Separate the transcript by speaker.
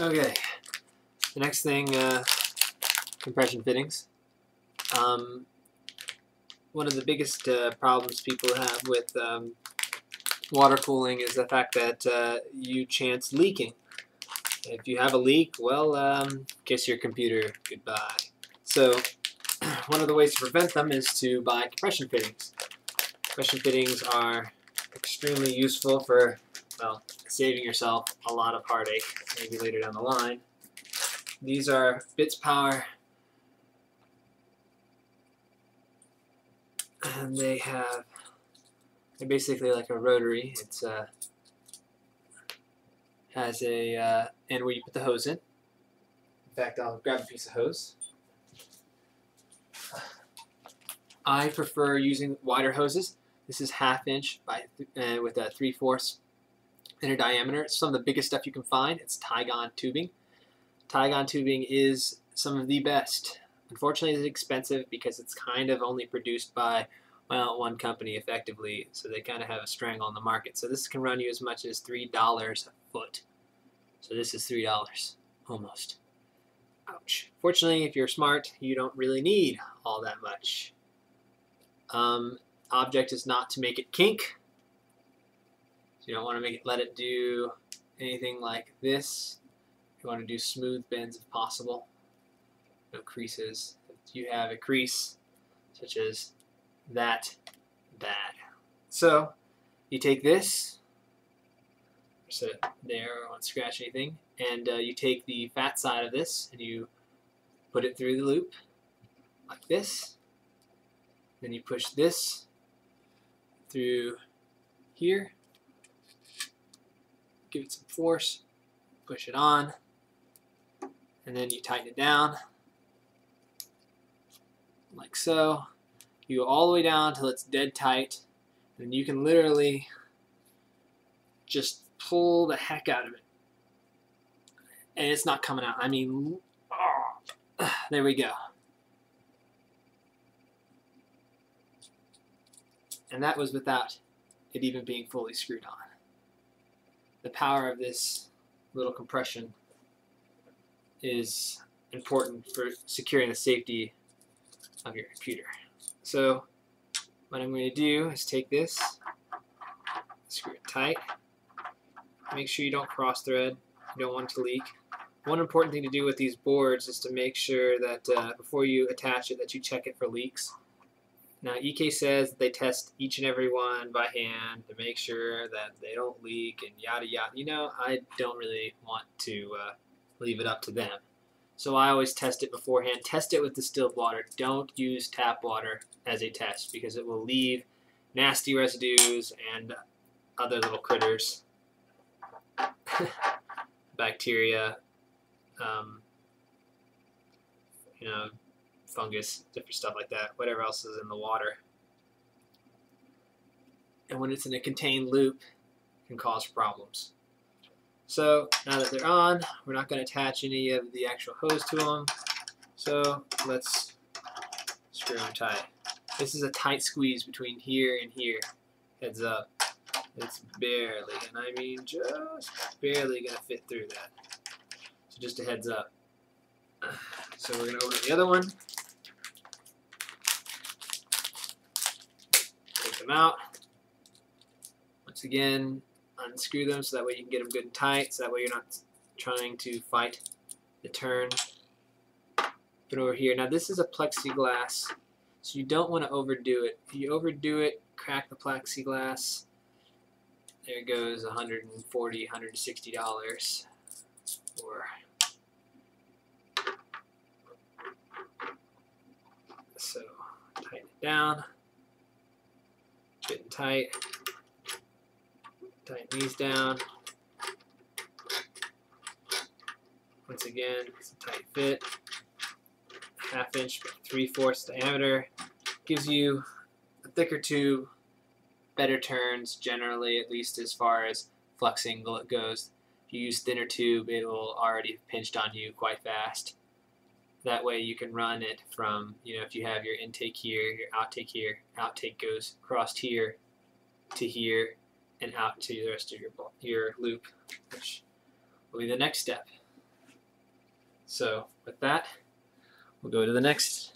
Speaker 1: Okay, the next thing, uh, compression fittings. Um, one of the biggest uh, problems people have with um, water cooling is the fact that uh, you chance leaking. If you have a leak, well, um, kiss your computer goodbye. So one of the ways to prevent them is to buy compression fittings. Compression fittings are extremely useful for, well, saving yourself a lot of heartache, maybe later down the line. These are Bitspower, and they have, they're basically like a rotary. It's uh, has a uh, end where you put the hose in. In fact, I'll grab a piece of hose. I prefer using wider hoses. This is half inch by uh, with a three fourths inner diameter. It's some of the biggest stuff you can find. It's Tygon tubing. Tygon tubing is some of the best. Unfortunately, it's expensive because it's kind of only produced by well one company effectively, so they kind of have a strangle on the market. So this can run you as much as three dollars a foot. So this is three dollars almost. Ouch. Fortunately, if you're smart, you don't really need all that much. Um, object is not to make it kink. So you don't want to make it let it do anything like this. You want to do smooth bends if possible. No creases. If you have a crease, such as that, that. So you take this, set it there, I won't scratch anything, and uh, you take the fat side of this and you put it through the loop like this. Then you push this through here, give it some force, push it on, and then you tighten it down like so. You go all the way down until it's dead tight, and you can literally just pull the heck out of it. And it's not coming out. I mean, oh, there we go. And that was without it even being fully screwed on. The power of this little compression is important for securing the safety of your computer. So what I'm going to do is take this, screw it tight, make sure you don't cross thread, you don't want it to leak. One important thing to do with these boards is to make sure that uh, before you attach it that you check it for leaks. Now EK says they test each and every one by hand to make sure that they don't leak and yada yada. You know, I don't really want to uh, leave it up to them. So I always test it beforehand. Test it with distilled water. Don't use tap water as a test because it will leave nasty residues and other little critters, bacteria, um, you know, fungus, different stuff like that, whatever else is in the water. And when it's in a contained loop, can cause problems. So now that they're on, we're not going to attach any of the actual hose to them. So let's screw them tight. This is a tight squeeze between here and here. Heads up. It's barely, and I mean just barely going to fit through that. So just a heads up. So we're going to open the other one. Them out. Once again, unscrew them so that way you can get them good and tight, so that way you're not trying to fight the turn. Put over here. Now this is a plexiglass, so you don't want to overdo it. If you overdo it, crack the plexiglass. There goes 140 $160 or so tighten it down, getting tight. Tighten these down. Once again, it's a tight fit. Half inch, three fourths diameter. Gives you a thicker tube, better turns generally, at least as far as fluxing goes. If you use thinner tube, it will already have pinched on you quite fast. That way you can run it from, you know, if you have your intake here, your outtake here, outtake goes across here to here, and out to the rest of your your loop, which will be the next step. So with that, we'll go to the next